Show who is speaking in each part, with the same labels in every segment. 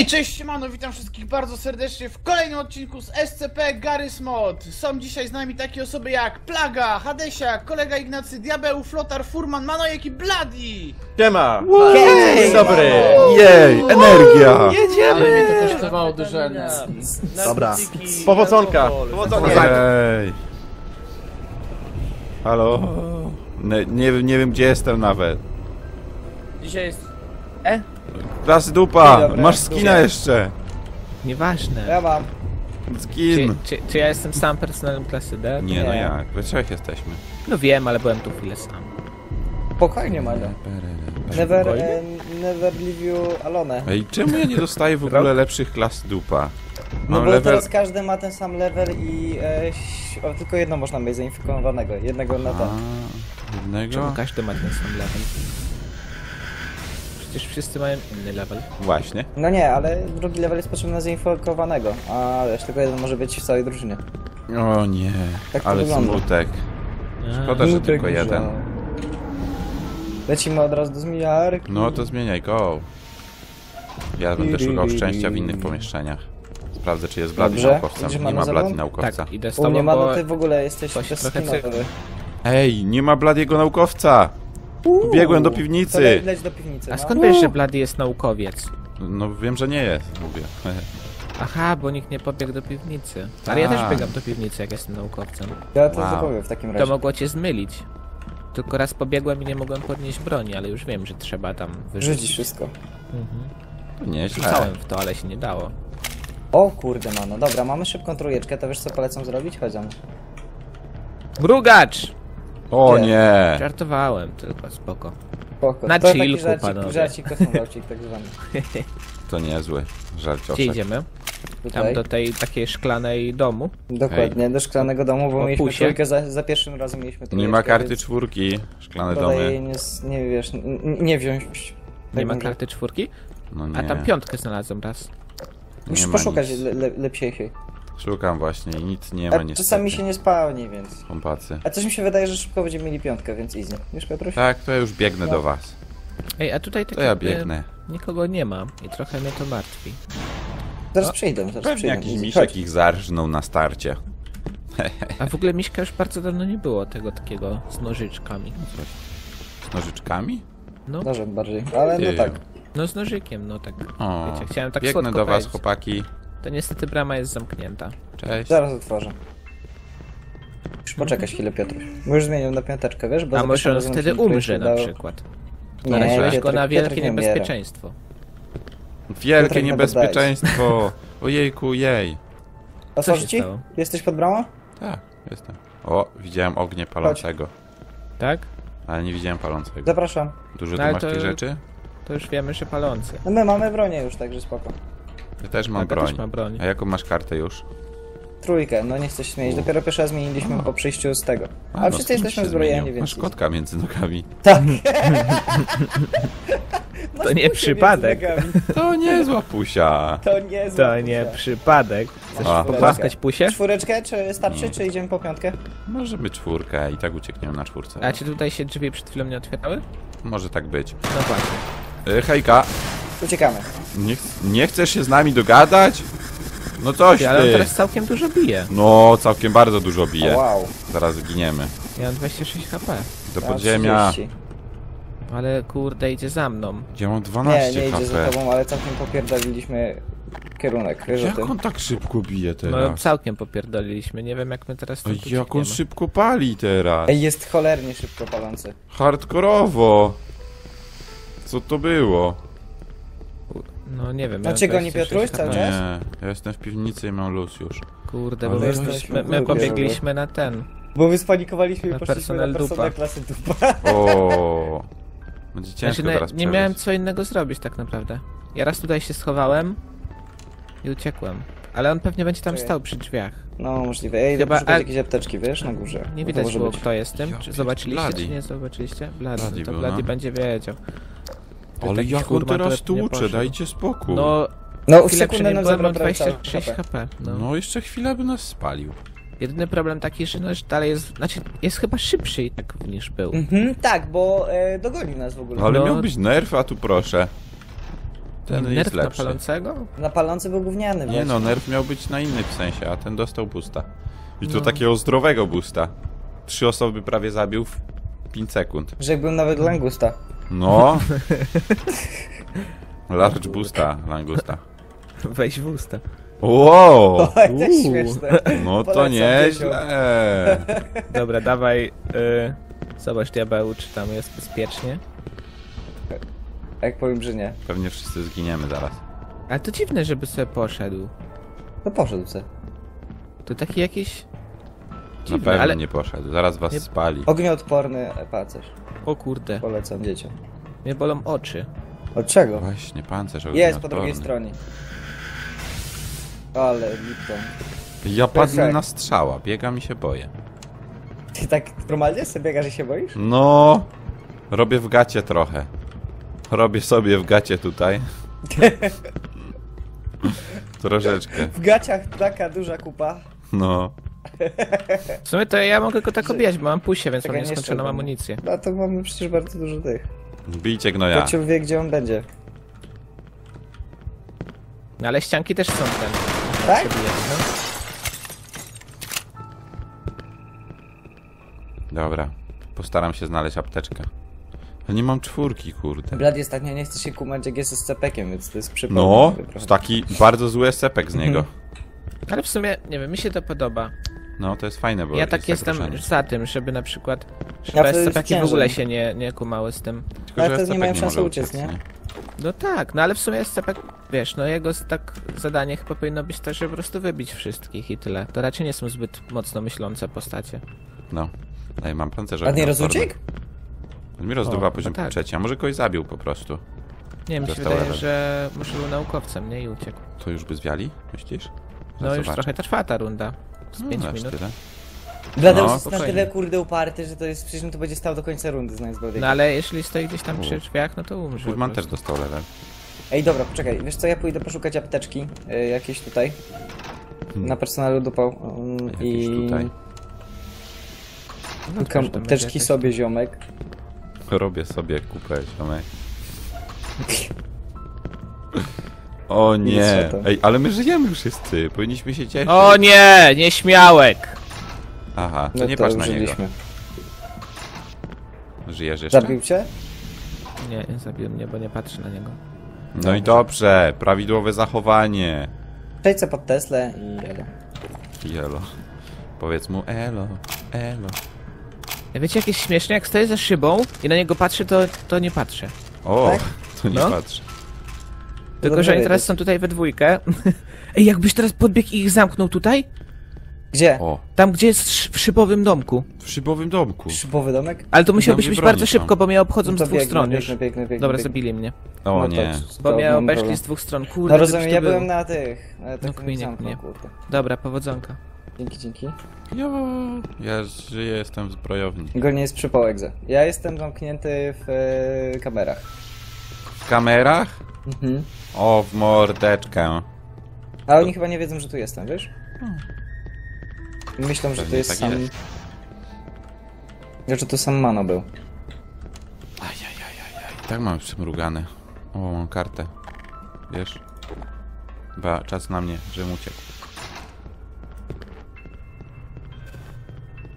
Speaker 1: Hej, cześć siemano, witam wszystkich bardzo serdecznie w kolejnym odcinku z SCP Garys Mod. Są dzisiaj z nami takie osoby jak Plaga, Hadesia, kolega Ignacy, Diabeł, Flotar, Furman, Manojek i Bloody.
Speaker 2: Siema!
Speaker 1: Hej,
Speaker 2: Dzień dobry!
Speaker 3: Jej, energia!
Speaker 4: Ale
Speaker 1: Jedziemy!
Speaker 4: mnie to kosztowało dużo energii.
Speaker 3: Dobra.
Speaker 2: Powodzonka! Powodzonka!
Speaker 3: Ej. Halo? Nie, nie, wiem- nie wiem gdzie jestem nawet.
Speaker 4: Dzisiaj jest...
Speaker 3: Klasy dupa!
Speaker 4: Dobry.
Speaker 3: Masz skina jeszcze!
Speaker 5: Nieważne.
Speaker 4: Ja mam.
Speaker 5: Czy,
Speaker 3: Skin!
Speaker 5: czy, czy ja jestem sam personelem klasy D?
Speaker 3: Nie no jak, we trzech jesteśmy.
Speaker 5: No wiem, ale byłem tu chwilę sam.
Speaker 4: Spokojnie, Mania. Never, e, never leave you alone.
Speaker 3: Ej, czemu ja nie dostaję w ogóle lepszych klas dupa?
Speaker 4: No
Speaker 3: Mam
Speaker 4: bo
Speaker 3: level...
Speaker 4: teraz każdy ma ten sam level i e, ś- o, tylko jedno można mieć zainfikowanego. Jednego na
Speaker 3: A,
Speaker 4: to.
Speaker 3: jednego?
Speaker 5: Czemu każdy ma ten sam level? Przecież wszyscy mają inny level.
Speaker 3: Właśnie.
Speaker 4: No nie, ale drugi level jest potrzebny na zainfikowanego. A wiesz, tylko jeden może być w całej drużynie.
Speaker 3: O nie,
Speaker 4: Tak
Speaker 3: ale
Speaker 4: wygląda.
Speaker 3: smutek. Szkoda, że tylko jeden.
Speaker 4: Lecimy od razu do zmijarki.
Speaker 3: No to zmieniaj, go. Ja będę szukał szczęścia w innych pomieszczeniach. Sprawdzę, czy jest Blady
Speaker 4: Dobrze.
Speaker 3: naukowcem.
Speaker 4: Idziesz,
Speaker 3: Nie ma Blady naukowca.
Speaker 5: Tak, idę z
Speaker 4: U
Speaker 5: tobą,
Speaker 4: ma,
Speaker 5: bo...
Speaker 4: no ty w ogóle jesteś bez
Speaker 5: trochę
Speaker 4: skinowy.
Speaker 3: Ej, nie ma Bladiego naukowca! Biegłem do
Speaker 4: To
Speaker 3: piwnicy!
Speaker 4: leć do piwnicy,
Speaker 5: A
Speaker 4: no.
Speaker 5: skąd wiesz, że Blady jest naukowiec?
Speaker 3: No wiem, że nie jest, mówię.
Speaker 5: Aha, bo nikt nie pobiegł do piwnicy. Ale ja też
Speaker 3: Tak.
Speaker 5: biegam do piwnicy, jak jestem naukowcem.
Speaker 4: Ja to
Speaker 3: Wow.
Speaker 4: zapowiem w takim
Speaker 5: To
Speaker 4: razie.
Speaker 5: mogło cię zmylić. Tylko raz pobiegłem i nie mogłem podnieść broni, ale już wiem, że trzeba tam wyrzucić.
Speaker 4: Rzucić wszystko.
Speaker 3: To nieźle.
Speaker 5: Rzucałem w to, ale się nie dało.
Speaker 4: O kurde mano, dobra, mamy szybką trójeczkę, to wiesz co polecam zrobić? Chodź za
Speaker 5: Mrugacz!
Speaker 3: O
Speaker 4: Gdzie?
Speaker 3: nie!
Speaker 5: Żartowałem tylko, spoko.
Speaker 4: Spoko.
Speaker 5: Na
Speaker 4: to taki
Speaker 5: chillku,
Speaker 4: żarcik,
Speaker 5: panowie.
Speaker 4: żarcik to fundałcik tak zwany.
Speaker 3: To niezły
Speaker 5: Gdzie
Speaker 3: żarcioszek.
Speaker 5: idziemy? Tam
Speaker 4: Tutaj.
Speaker 5: do tej takiej szklanej domu.
Speaker 4: Dokładnie, do szklanego domu, bo
Speaker 5: O,
Speaker 4: mieliśmy
Speaker 5: pusie.
Speaker 4: trójkę, za, za pierwszym razem mieliśmy trójkę.
Speaker 3: Nie ma karty
Speaker 4: więc
Speaker 3: czwórki, szklane domy.
Speaker 4: nie, s- nie wiesz, n- nie wziąć.
Speaker 5: Nie ma karty czwórki?
Speaker 3: No nie,
Speaker 5: A tam piątkę znalazłem raz.
Speaker 3: nie
Speaker 4: Musisz
Speaker 3: ma
Speaker 4: poszukać
Speaker 3: nic.
Speaker 4: le, le, lepsiej.
Speaker 3: Szukam właśnie i nic nie ma
Speaker 4: A
Speaker 3: niestety.
Speaker 4: czasami się nie spałni, więc...
Speaker 3: Pompacy.
Speaker 4: A coś mi się wydaje, że szybko będziemy mieli piątkę, więc easy. Wiesz Piotruś?
Speaker 3: Tak, to ja już biegnę
Speaker 4: No.
Speaker 3: do was.
Speaker 5: Ej, a tutaj tak
Speaker 3: To ja
Speaker 5: jakby
Speaker 3: biegnę.
Speaker 5: Nikogo nie ma i trochę mnie to martwi.
Speaker 4: Zaraz
Speaker 3: No,
Speaker 4: przyjdę, zaraz
Speaker 3: Pewnie
Speaker 4: przyjdę.
Speaker 3: jakiś
Speaker 4: easy.
Speaker 3: misiek
Speaker 4: Chodź.
Speaker 3: ich zarżnął na starcie.
Speaker 5: A w ogóle Miśka już bardzo dawno nie było tego takiego z nożyczkami.
Speaker 3: Z nożyczkami?
Speaker 5: No,
Speaker 4: Nożem bardziej, ale no
Speaker 3: Jeju.
Speaker 4: tak.
Speaker 5: no z nożykiem, no tak.
Speaker 3: O,
Speaker 5: Wiecie, chciałem tak
Speaker 3: biegnę
Speaker 5: słodko
Speaker 3: do was,
Speaker 5: powiedzieć.
Speaker 3: chłopaki.
Speaker 5: To niestety brama jest zamknięta.
Speaker 3: Cześć.
Speaker 4: Zaraz otworzę. Już poczekać chwilę Piotruś. Bo już zmienił na piąteczkę, wiesz? Bo
Speaker 5: A może on wtedy umrze na przykład.
Speaker 4: Nie,
Speaker 5: Naraziłeś go
Speaker 4: Piotrek-
Speaker 5: na wielkie
Speaker 4: Piotrek nie umiera.
Speaker 5: niebezpieczeństwo.
Speaker 3: Wielkie
Speaker 4: Piotrek, nie
Speaker 3: niebezpieczeństwo! Ojejku, jej.
Speaker 4: Otworzy
Speaker 5: się
Speaker 4: ci?
Speaker 5: stało?
Speaker 4: Jesteś pod bramą?
Speaker 3: Tak, jestem. O, widziałem ognie palącego.
Speaker 5: Tak?
Speaker 3: Ale nie widziałem palącego.
Speaker 4: Zapraszam.
Speaker 3: Dużo
Speaker 5: No,
Speaker 3: tu
Speaker 5: ale
Speaker 3: masz
Speaker 5: to-
Speaker 3: tych rzeczy?
Speaker 5: To już wiemy, że palący.
Speaker 4: No my mamy bronię już, także spoko.
Speaker 3: Ja też mam
Speaker 5: Aga
Speaker 3: broń.
Speaker 5: też ma broń.
Speaker 3: A jaką masz kartę już?
Speaker 4: Trójkę, no nie chcę się zmienić. Dopiero pierwszy raz zmieniliśmy po przyjściu z tego.
Speaker 3: A,
Speaker 4: Ale
Speaker 3: no,
Speaker 4: wszyscy jesteśmy zbrojeni, więc...
Speaker 3: Masz kotka między nogami.
Speaker 4: Tak.
Speaker 5: To nie przypadek.
Speaker 3: To niezła pusia.
Speaker 4: To nie
Speaker 5: To nie przypadek. Chcesz
Speaker 3: A.
Speaker 5: pogłaskać pusie?
Speaker 4: Czwóreczkę, czy starczy, czy idziemy po piątkę?
Speaker 3: Może być czwórka i tak uciekniemy na czwórce.
Speaker 5: A czy tutaj się drzwi przed chwilą nie otwierały?
Speaker 3: Może tak być.
Speaker 5: No właśnie.
Speaker 3: Y, hejka,
Speaker 4: Uciekamy.
Speaker 3: nie, ch- nie chcesz się z nami dogadać? No coś
Speaker 5: Ty, ale on
Speaker 3: ty.
Speaker 5: teraz całkiem dużo bije.
Speaker 3: No, całkiem bardzo dużo
Speaker 4: O,
Speaker 3: bije.
Speaker 4: wow.
Speaker 3: Zaraz zginiemy.
Speaker 5: Ja mam 26 HP.
Speaker 3: Do podziemia.
Speaker 4: 30.
Speaker 5: Ale kurde, idzie za mną.
Speaker 3: Ja mam
Speaker 4: Nie,
Speaker 3: 12
Speaker 4: nie idzie za
Speaker 3: HP.
Speaker 4: tobą, ale całkiem popierdoliliśmy kierunek, wiesz o
Speaker 3: Jak
Speaker 4: tym?
Speaker 3: on tak szybko bije
Speaker 5: No
Speaker 3: teraz?
Speaker 5: całkiem popierdoliliśmy. Nie wiem jak my teraz stąd
Speaker 3: jak on
Speaker 5: uciekniemy.
Speaker 3: szybko pali teraz?
Speaker 4: Ej, jest cholernie szybko palący.
Speaker 3: Hardkorowo. Co to było?
Speaker 5: No nie wiem.
Speaker 4: A
Speaker 5: miałem
Speaker 4: cię goni
Speaker 5: 26
Speaker 4: Piotruś cały czas?
Speaker 3: Nie, ja jestem w piwnicy i mam luz już.
Speaker 5: Kurde, bo
Speaker 3: Ale
Speaker 5: my,
Speaker 4: jesteśmy
Speaker 5: my, my pobiegliśmy na ten.
Speaker 4: Bo my spanikowaliśmy i
Speaker 5: Na
Speaker 4: poszliśmy
Speaker 5: personel
Speaker 4: na personel
Speaker 5: dupa.
Speaker 4: klasy dupa.
Speaker 3: O, Będzie ciężko
Speaker 5: Znaczy, no,
Speaker 3: teraz
Speaker 5: nie
Speaker 3: przeżyć.
Speaker 5: miałem co innego zrobić tak naprawdę. Ja raz tutaj się schowałem i uciekłem. Ale on pewnie będzie tam
Speaker 4: Czekaj.
Speaker 5: stał przy drzwiach.
Speaker 4: No, możliwe. Ej, idę
Speaker 5: Chyba-
Speaker 4: poszukać
Speaker 5: a-
Speaker 4: jakieś apteczki, wiesz, na górze.
Speaker 5: Nie
Speaker 4: To
Speaker 5: widać
Speaker 4: może
Speaker 5: było
Speaker 4: być.
Speaker 5: kto jest tym.
Speaker 3: Ja
Speaker 5: Czy zobaczyliście,
Speaker 3: Bloody.
Speaker 5: czy nie zobaczyliście? Blady,
Speaker 3: Bloody
Speaker 5: no to
Speaker 3: był,
Speaker 5: Blady
Speaker 3: no.
Speaker 5: będzie wiedział.
Speaker 3: Ale jak on
Speaker 5: furman to
Speaker 3: teraz
Speaker 5: nie
Speaker 3: tłucze, dajcie spokój.
Speaker 5: No,
Speaker 4: No, w
Speaker 5: chwilę
Speaker 4: sekundę nam zabrał
Speaker 5: mam
Speaker 4: prawie całe
Speaker 5: 26
Speaker 4: HP.
Speaker 5: HP. No.
Speaker 3: No jeszcze chwilę by nas spalił.
Speaker 5: Jedyny problem taki, że no, że dalej jest, znaczy jest chyba szybszy i tak niż był.
Speaker 4: Mhm, tak, bo e, dogonił nas w ogóle.
Speaker 3: Ale
Speaker 5: No.
Speaker 3: miał być nerf, a tu proszę. Ten jest
Speaker 5: na
Speaker 3: lepszy.
Speaker 5: palącego?
Speaker 4: Na palący był gówniany
Speaker 3: Nie
Speaker 4: właśnie.
Speaker 3: no, nerw miał być na inny w sensie, a ten dostał boosta. I to
Speaker 5: No.
Speaker 3: takiego zdrowego boosta. Trzy osoby prawie zabił w 5 sekund.
Speaker 4: Był nawet langusta.
Speaker 3: No. Large boosta, langusta.
Speaker 5: Weź w usta.
Speaker 3: Wow!
Speaker 4: To jest śmieszne.
Speaker 3: No to
Speaker 4: Polecam,
Speaker 3: nieźle.
Speaker 5: Dobra, dawaj. Y, zobacz, diabeł, czy tam jest bezpiecznie.
Speaker 4: A Jak powiem, że nie,
Speaker 3: Pewnie wszyscy zginiemy zaraz.
Speaker 5: Ale to dziwne, żeby sobie poszedł.
Speaker 4: to poszedł se.
Speaker 5: To taki jakiś...
Speaker 3: Na pewno
Speaker 5: ale...
Speaker 3: nie poszedł. Zaraz was
Speaker 5: Nie-
Speaker 3: spali.
Speaker 4: Ognioodporny pancerz.
Speaker 5: O kurde,
Speaker 4: Polecam dzieciom.
Speaker 5: mnie bolą oczy.
Speaker 4: Od czego?
Speaker 3: Właśnie, pancerz
Speaker 4: Jest po drugiej stronie. Ale Lipton.
Speaker 3: Ja padnę na strzała, biega mi się boję.
Speaker 4: Ty tak normalnie sobie biegasz i się boisz?
Speaker 3: No, robię w gacie trochę. Robię sobie w gacie tutaj. Troszeczkę,
Speaker 4: W gaciach taka duża kupa.
Speaker 3: no.
Speaker 5: W sumie to ja mogę go tak obijać, bo mam pusie, więc
Speaker 4: Czekaj,
Speaker 5: mam
Speaker 4: nie
Speaker 5: nieskończoną
Speaker 4: strzelbam.
Speaker 5: amunicję.
Speaker 4: No to mamy przecież bardzo dużo tych.
Speaker 3: Bijcie gnoja.
Speaker 4: Kociu wie gdzie on będzie.
Speaker 5: No ale ścianki też są ten.
Speaker 4: Tak?
Speaker 5: Przebijać, no.
Speaker 3: Dobra, postaram się znaleźć apteczkę. Ale nie mam czwórki, kurde.
Speaker 4: Blady ostatnio nie chce się kumać jak jest z cepekiem, więc to jest przypomnienie.
Speaker 3: No, taki bardzo zły sepek z niego.
Speaker 5: Ale w sumie, nie wiem, mi się to podoba.
Speaker 3: No, to jest fajne, bo
Speaker 5: Ja tak
Speaker 3: jest
Speaker 5: jestem za tym, żeby na przykład... Żeby
Speaker 4: Ja
Speaker 5: SCP-ki w ogóle się nie, nie kumały z tym.
Speaker 3: Tylko,
Speaker 4: Ale
Speaker 3: że
Speaker 4: wtedy nie mają szansy uciec, nie?
Speaker 5: No tak, no ale w sumie SCP, wiesz, no jego tak zadanie chyba powinno być to, żeby po prostu wybić wszystkich i tyle. To raczej nie są zbyt mocno myślące postacie.
Speaker 3: No. Ej, mam pancerze.
Speaker 4: A nie rozuciek?
Speaker 3: On mi rozduwa
Speaker 5: O,
Speaker 3: poziom
Speaker 5: no tak.
Speaker 3: trzeci, a może kogoś zabił po prostu.
Speaker 5: Nie wiem, mi się wydaje,
Speaker 3: level.
Speaker 5: że może był naukowcem, nie? I uciekł.
Speaker 3: To już by zwiali, myślisz?
Speaker 5: No
Speaker 3: Zaraz
Speaker 5: już
Speaker 3: zobaczę.
Speaker 5: trochę trwa ta runda. Z
Speaker 3: No,
Speaker 5: 5
Speaker 3: aż
Speaker 5: minut.
Speaker 3: tyle. No,
Speaker 4: jest na tyle kurde uparty, że to jest przecież on to będzie stał do końca rundy znając Bladiego.
Speaker 5: No ale jeśli stoi gdzieś tam przy drzwiach, no to umrze.
Speaker 3: Goodman też dostał level.
Speaker 4: Ej dobra, poczekaj, wiesz co, ja pójdę poszukać apteczki y, jakieś tutaj.
Speaker 3: Hmm.
Speaker 4: Na personelu dupał. Um,
Speaker 3: Jakieś
Speaker 4: I...
Speaker 3: tutaj.
Speaker 5: No,
Speaker 4: apteczki
Speaker 5: jakaś-
Speaker 4: sobie ziomek.
Speaker 3: Robię sobie kupę, ziomek. O nie! Ej, ale my żyjemy wszyscy, powinniśmy się cieszyć.
Speaker 5: O nie, nieśmiałek!
Speaker 3: Aha, to
Speaker 4: No
Speaker 3: nie
Speaker 4: to
Speaker 3: patrz na niego. Żyjesz jeszcze?
Speaker 4: Zabił cię?
Speaker 5: Nie, nie zabił mnie, bo nie patrzy na niego.
Speaker 3: No i dobrze, prawidłowe zachowanie.
Speaker 4: Przejdź sobie pod Teslę i elo.
Speaker 3: Elo. Powiedz mu elo, elo.
Speaker 5: Wiecie, jakieś śmieszne, jak stoję za szybą i na niego patrzę, to, to nie patrzę.
Speaker 3: O,
Speaker 4: Tak?
Speaker 3: to nie
Speaker 5: No.
Speaker 3: patrz.
Speaker 5: Tylko, że oni teraz są tutaj we dwójkę. Ej, jakbyś teraz podbiegł i ich zamknął tutaj?
Speaker 4: Gdzie?
Speaker 3: O,
Speaker 5: Tam, gdzie jest sz- w szybowym domku.
Speaker 3: w szybowym domku.
Speaker 4: Szybowy domek?
Speaker 5: Ale to musiałbyś
Speaker 3: Tam
Speaker 5: być bardzo
Speaker 3: są.
Speaker 5: szybko, bo mnie obchodzą
Speaker 4: No
Speaker 5: z
Speaker 4: to
Speaker 5: dwóch
Speaker 4: biegnę,
Speaker 5: stron już.
Speaker 4: biegnę, biegnę,
Speaker 5: Dobra,
Speaker 4: biegnę.
Speaker 5: zabili mnie.
Speaker 3: O
Speaker 4: No to-
Speaker 3: nie.
Speaker 5: Bo
Speaker 4: to
Speaker 5: mnie
Speaker 4: mam
Speaker 5: obeszli
Speaker 4: problem.
Speaker 5: z dwóch stron. Kurde,
Speaker 4: No rozumiem, ja
Speaker 5: był.
Speaker 4: byłem na tych. Na
Speaker 5: No
Speaker 4: takim
Speaker 5: chuj, nie,
Speaker 4: zamku,
Speaker 5: nie.
Speaker 4: kurde.
Speaker 5: Dobra, powodzonka.
Speaker 4: Dzięki, dzięki.
Speaker 3: Jo, ja żyję, jestem w zbrojowni.
Speaker 4: Golnie jest przypał egze. Ja jestem zamknięty w e, kamerach.
Speaker 3: W kamerach?
Speaker 4: Mhm.
Speaker 3: O, w mordeczkę.
Speaker 4: A oni chyba nie wiedzą, że tu jestem, wiesz? Myślą, że to
Speaker 3: Pewnie
Speaker 4: jest
Speaker 3: tak
Speaker 4: sam...
Speaker 3: jest.
Speaker 4: Że to sam Mano był.
Speaker 3: Ajajajajaj. Tak mam przymrugane. O, mam kartę. Wiesz? Chyba czas na mnie, żebym uciekł.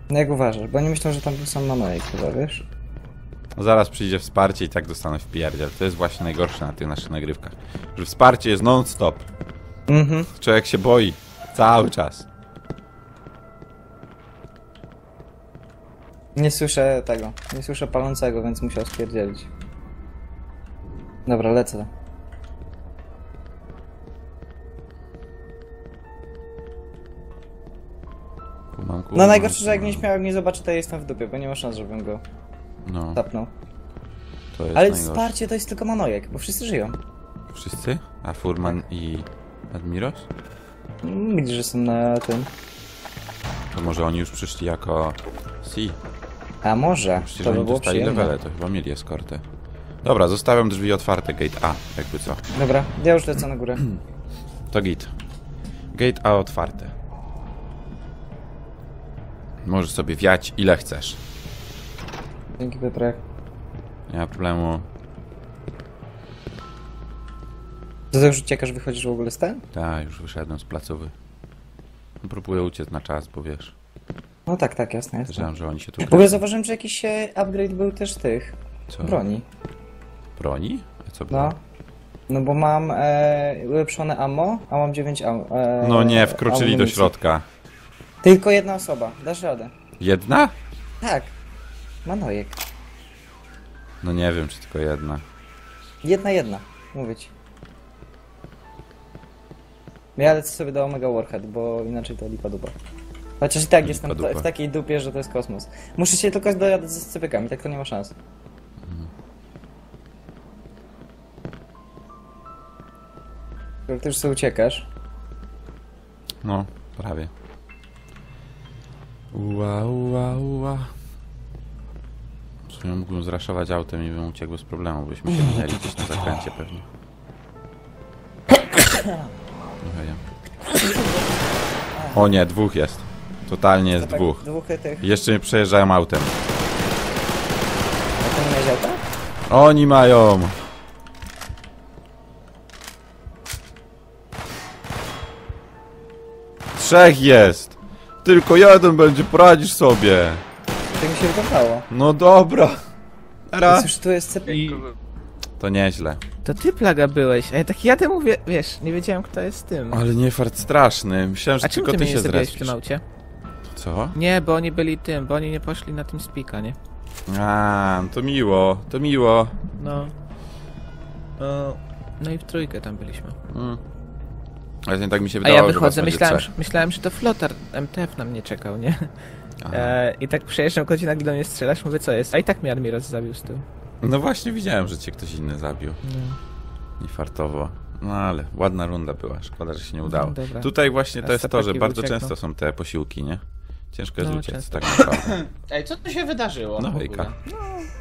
Speaker 4: No jak uważasz? Bo oni myślą, że tam był sam Manojek chyba, wiesz?
Speaker 3: No Zaraz przyjdzie wsparcie i tak dostanę w pierdziel. To jest właśnie najgorsze na tych naszych nagrywkach. Że wsparcie jest non-stop.
Speaker 4: Mhm.
Speaker 3: Człowiek się boi. Cały czas.
Speaker 4: Nie słyszę tego. Nie słyszę palącego, więc musiał spierdzielić. Dobra, lecę.
Speaker 3: Kumam, kumam,
Speaker 4: No najgorsze, że jak
Speaker 3: kumam.
Speaker 4: nieśmiałek nie zobaczy, to ja jestem w dupie, bo nie ma szans, żebym go
Speaker 3: No,
Speaker 4: tapnął.
Speaker 3: to jest
Speaker 4: Ale
Speaker 3: najgorsze.
Speaker 4: wsparcie to jest tylko Manojek, bo wszyscy żyją.
Speaker 3: Wszyscy? A Furman i Admiros?
Speaker 4: Widzisz, że są na tym.
Speaker 3: To może oni już przyszli jako C.
Speaker 4: A może?
Speaker 3: Przecież
Speaker 4: to by
Speaker 3: oni
Speaker 4: było
Speaker 3: dostali
Speaker 4: przyjemne.
Speaker 3: levele, to chyba mieli eskortę. Dobra, zostawiam drzwi otwarte, gate A, jakby co.
Speaker 4: Dobra, ja już lecę na górę.
Speaker 3: To git. Gate A otwarte. Możesz sobie wiać ile chcesz.
Speaker 4: Dzięki Piotrek.
Speaker 3: Nie ma problemu.
Speaker 4: To ty już uciekasz, wychodzisz w ogóle z ten?
Speaker 3: Tak, już wyszedłem z placowy. No, Próbuję uciec na czas, bo wiesz,
Speaker 4: No tak, tak, jasne, jasne.
Speaker 3: wiedziałem, że oni się tu...
Speaker 4: W ogóle zauważyłem, że jakiś e, upgrade był też tych
Speaker 3: Co?
Speaker 4: broni.
Speaker 3: Broni? A co było?
Speaker 4: No. No bo mam e, ulepszone ammo, a mam 9 ammo. E,
Speaker 3: No nie, wkroczyli do środka.
Speaker 4: Tylko jedna osoba, dasz radę.
Speaker 3: Jedna?
Speaker 4: Tak. Manojek.
Speaker 3: No nie wiem, czy tylko jedna.
Speaker 4: Jedna, jedna. Mówię ci. Ja lecę sobie do Omega Warhead, bo inaczej to lipa dupa. Chociaż i tak
Speaker 3: Lipa
Speaker 4: jestem w,
Speaker 3: dupa.
Speaker 4: w takiej dupie, że to jest kosmos. Muszę się tylko dojadać ze scypykami, tak to nie ma szans. Jak ty już sobie uciekasz.
Speaker 3: No, prawie. Ua, ua, ua. Sumie mógłbym zraszować autem i bym uciekł bez problemu, byśmy się minęli gdzieś na zakręcie pewnie. O nie, dwóch jest. Totalnie jest
Speaker 4: Tak,
Speaker 3: dwóch.
Speaker 4: Dwóch tych.
Speaker 3: Jeszcze mnie przejeżdżają autem.
Speaker 4: A to nie?
Speaker 3: Oni mają! Trzech jest! Tylko jeden będzie, poradzisz sobie!
Speaker 4: Tak mi się wyglądało.
Speaker 3: No dobra! Raz.
Speaker 4: Cóż, tu jest CP.
Speaker 3: To nieźle.
Speaker 5: To ty plaga byłeś, a ja tak jadę mówię, wiesz, nie wiedziałem kto jest tym.
Speaker 3: Ale nie fart straszny. Myślałem, że
Speaker 5: A czemu
Speaker 3: tylko
Speaker 5: ty
Speaker 3: ty
Speaker 5: mnie nie
Speaker 3: się
Speaker 5: zabiłeś w
Speaker 3: zrespisz.
Speaker 5: tym aucie?
Speaker 3: Co?
Speaker 5: Nie, bo oni byli tym, bo oni nie poszli na tym spika, nie?
Speaker 3: A, to miło, to miło.
Speaker 5: No. No, no i w trójkę tam byliśmy.
Speaker 3: Mm. Ale nie tak mi się
Speaker 5: A
Speaker 3: wydawało,
Speaker 5: ja
Speaker 3: że
Speaker 5: wychodzę,
Speaker 3: będzie
Speaker 5: myślałem,
Speaker 3: trzech.
Speaker 5: że, myślałem, że to flotar MTF na mnie czekał, nie? E, I tak przejeżdżam godzina, nagle do mnie strzelasz, mówię co jest, a i tak mnie Admiros zabił z tyłu.
Speaker 3: No właśnie widziałem, że cię ktoś inny zabił.
Speaker 5: No.
Speaker 3: I fartowo. No ale ładna runda była, szkoda, że się nie udało.
Speaker 5: No dobra.
Speaker 3: Tutaj właśnie to jest to, że bardzo
Speaker 5: uciekną.
Speaker 3: często są te posiłki, nie? Ciężko jest
Speaker 5: No,
Speaker 3: uciec,
Speaker 5: często.
Speaker 3: tak naprawdę.
Speaker 1: Ej, co tu się wydarzyło?
Speaker 3: No
Speaker 1: w ogóle?